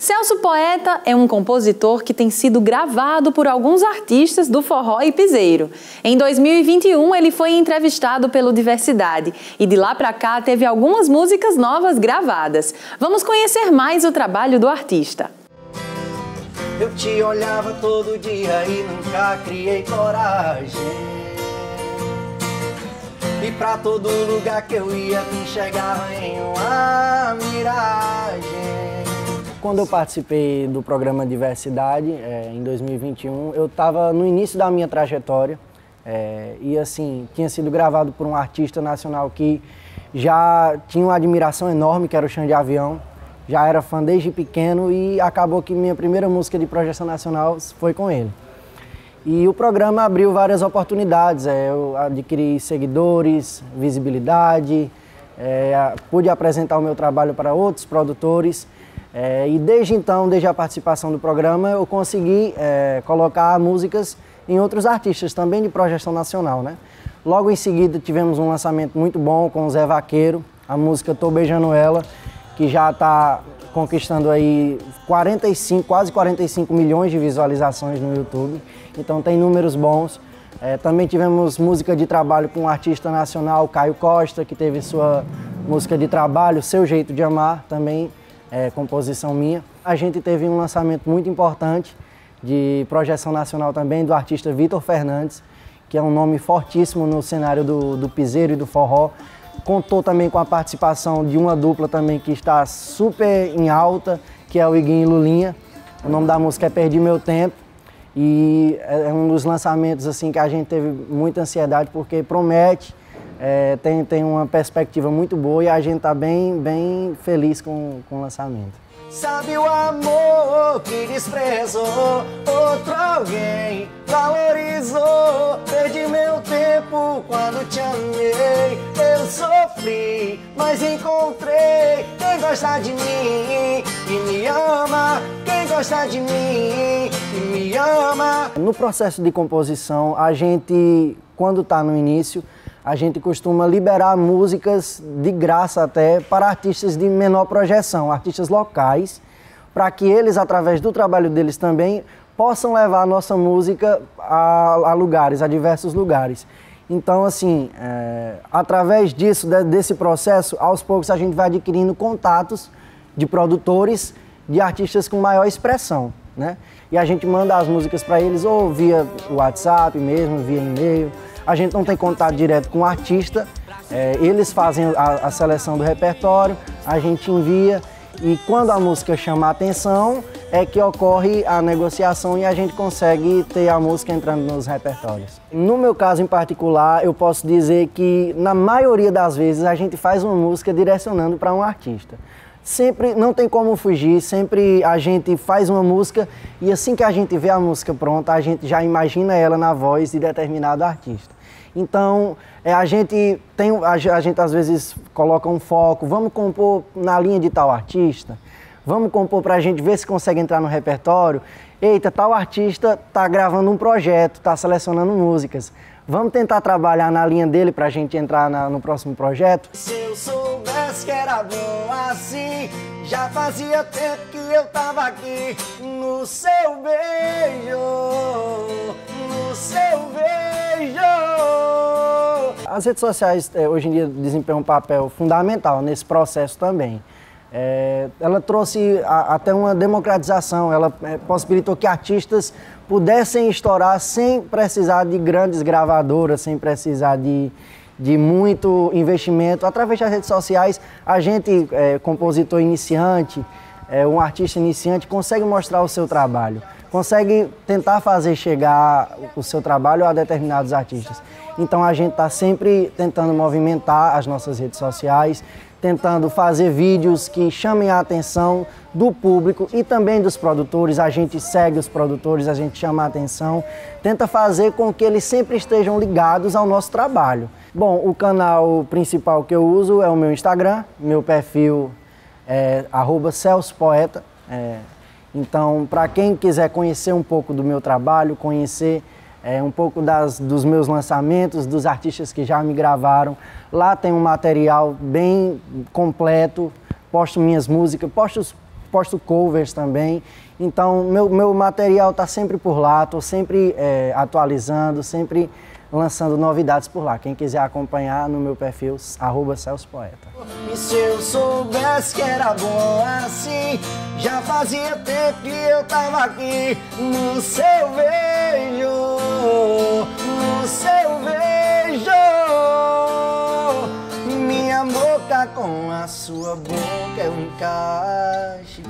Celso Poeta é um compositor que tem sido gravado por alguns artistas do forró e piseiro. Em 2021, ele foi entrevistado pelo Diversidade e de lá para cá teve algumas músicas novas gravadas. Vamos conhecer mais o trabalho do artista. Eu te olhava todo dia e nunca criei coragem. E pra todo lugar que eu ia, me enxergava em uma miragem. Quando eu participei do programa Diversidade, é, em 2021, eu estava no início da minha trajetória. É, e assim, tinha sido gravado por um artista nacional que já tinha uma admiração enorme, que era o Xande de Avião. Já era fã desde pequeno e acabou que minha primeira música de projeção nacional foi com ele. E o programa abriu várias oportunidades. É, eu adquiri seguidores, visibilidade, é, pude apresentar o meu trabalho para outros produtores. É, e desde então, desde a participação do programa, eu consegui é, colocar músicas em outros artistas também de projeção nacional, né? Logo em seguida tivemos um lançamento muito bom com o Zé Vaqueiro, a música Tô Beijando Ela, que já está conquistando aí 45, quase 45 milhões de visualizações no YouTube, então tem números bons. É, também tivemos música de trabalho com um artista nacional, Caio Costa, que teve sua música de trabalho, Seu Jeito de Amar, também é, composição minha. A gente teve um lançamento muito importante de projeção nacional também do artista Vitor Fernandes, que é um nome fortíssimo no cenário do, do piseiro e do forró. Contou também com a participação de uma dupla também que está super em alta, que é o Iguinho e Lulinha. O nome da música é Perdi Meu Tempo. E é, é um dos lançamentos assim que a gente teve muita ansiedade porque promete é, tem, tem uma perspectiva muito boa e a gente está bem, bem feliz com, com o lançamento. Sabe o amor que desprezou? Outro alguém valorizou. Perdi meu tempo quando te amei. Eu sofri, mas encontrei Quem gosta de mim e me ama. Quem gosta de mim e me ama. No processo de composição, a gente, quando está no início a gente costuma liberar músicas de graça até para artistas de menor projeção, artistas locais, para que eles, através do trabalho deles também, possam levar a nossa música a, a lugares, a diversos lugares. Então, assim, é, através disso, de, desse processo, aos poucos a gente vai adquirindo contatos de produtores, de artistas com maior expressão, né? E a gente manda as músicas para eles ou via WhatsApp mesmo, via e-mail, a gente não tem contato direto com o artista, é, eles fazem a, a, seleção do repertório, a gente envia e quando a música chama a atenção é que ocorre a negociação e a gente consegue ter a música entrando nos repertórios. No meu caso em particular, eu posso dizer que na maioria das vezes a gente faz uma música direcionando para um artista sempre não tem como fugir, sempre a gente faz uma música e assim que a gente vê a música pronta, a gente já imagina ela na voz de determinado artista. Então, é, a gente tem a, a gente às vezes coloca um foco, vamos compor na linha de tal artista, vamos compor para a gente ver se consegue entrar no repertório. Eita, tal artista está gravando um projeto, está selecionando músicas. Vamos tentar trabalhar na linha dele para a gente entrar na, no próximo projeto? Se eu que era bom assim, já fazia tempo que eu tava aqui no seu beijo, no seu beijo. As redes sociais é, hoje em dia desempenham um papel fundamental nesse processo também. É, ela trouxe a, até uma democratização, ela é, possibilitou que artistas pudessem estourar sem precisar de grandes gravadoras, sem precisar de, de muito investimento. Através das redes sociais, a gente, é, compositor iniciante, é, um artista iniciante, consegue mostrar o seu trabalho, consegue tentar fazer chegar o seu trabalho a determinados artistas. Então a gente está sempre tentando movimentar as nossas redes sociais, tentando fazer vídeos que chamem a atenção do público e também dos produtores. A gente segue os produtores, a gente chama a atenção, tenta fazer com que eles sempre estejam ligados ao nosso trabalho. Bom, o canal principal que eu uso é o meu Instagram, meu perfil é @celspoeta. É, então, para quem quiser conhecer um pouco do meu trabalho, conhecer é, um pouco das, dos meus lançamentos, dos artistas que já me gravaram. Lá tem um material bem completo, posto minhas músicas, posto posto covers também. Então, meu, meu material está sempre por lá, estou sempre é, atualizando, sempre lançando novidades por lá. Quem quiser acompanhar no meu perfil, arroba Celso Poeta. E se eu soubesse que era bom assim, já fazia tempo que eu tava aqui no seu no seu beijo. Minha boca com a sua boca é um encaixe.